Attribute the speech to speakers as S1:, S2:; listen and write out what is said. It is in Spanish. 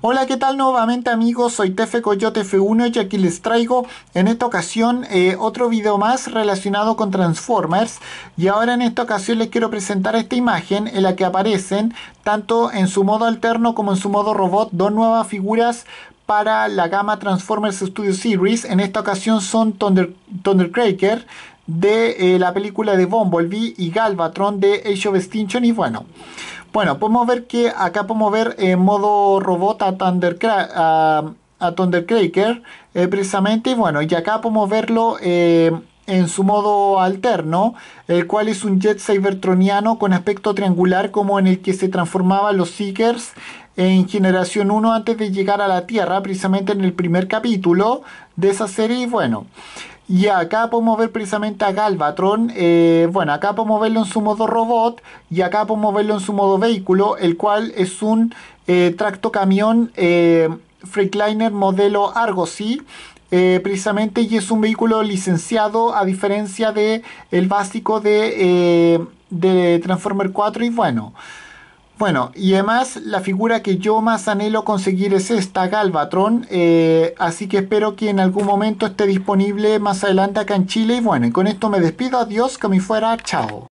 S1: Hola, ¿qué tal nuevamente amigos? Soy Tefe Coyote F1 y aquí les traigo en esta ocasión eh, otro video más relacionado con Transformers y ahora en esta ocasión les quiero presentar esta imagen en la que aparecen tanto en su modo alterno como en su modo robot dos nuevas figuras para la gama Transformers Studio Series. En esta ocasión son Thunder, Thundercracker de eh, la película de Bumblebee y Galvatron de Age of Extinction y bueno. Bueno, podemos ver que acá podemos ver en modo robot a, Thundercracker eh, precisamente. Y bueno, y acá podemos verlo eh, en su modo alterno, el cual es un jet cybertroniano con aspecto triangular como en el que se transformaban los Seekers en generación 1 antes de llegar a la Tierra, precisamente en el primer capítulo de esa serie. Y bueno, y acá podemos ver precisamente a Galvatron. Eh, bueno, acá podemos verlo en su modo robot y acá podemos verlo en su modo vehículo, el cual es un eh, tracto camión eh, Freightliner modelo Argosy. Eh, precisamente y es un vehículo licenciado a diferencia de el básico de, de Transformer 4 y bueno bueno, y además la figura que yo más anhelo conseguir es esta Galvatron, eh, así que espero que en algún momento esté disponible más adelante acá en Chile. Y bueno, y con esto me despido, adiós, que me fuera, chao.